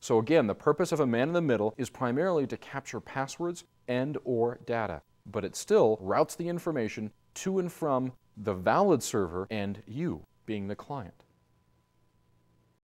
So again, the purpose of a man in the middle is primarily to capture passwords and or data, but it still routes the information to and from the valid server and you being the client.